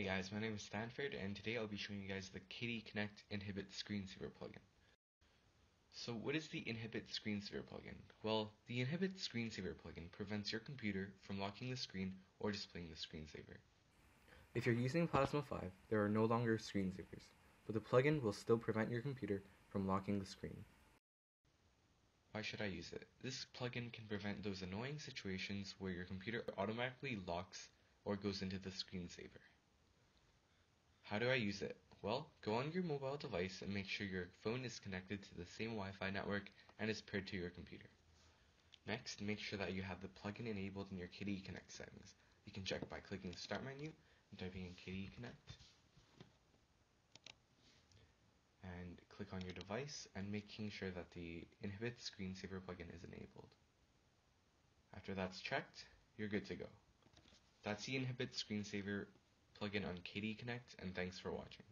Hey guys, my name is Stanford and today I'll be showing you guys the KDE Connect Inhibit Screensaver plugin. So what is the Inhibit Screensaver plugin? Well, the Inhibit Screensaver plugin prevents your computer from locking the screen or displaying the screensaver. If you're using Plasma 5, there are no longer screensavers, but the plugin will still prevent your computer from locking the screen. Why should I use it? This plugin can prevent those annoying situations where your computer automatically locks or goes into the screensaver. How do I use it? Well, go on your mobile device and make sure your phone is connected to the same Wi-Fi network and is paired to your computer. Next, make sure that you have the plugin enabled in your KDE Connect settings. You can check by clicking the Start menu and typing in KDE Connect. And click on your device and making sure that the Inhibit Screensaver plugin is enabled. After that's checked, you're good to go. That's the Inhibit Screensaver plugin on KDE Connect, and thanks for watching.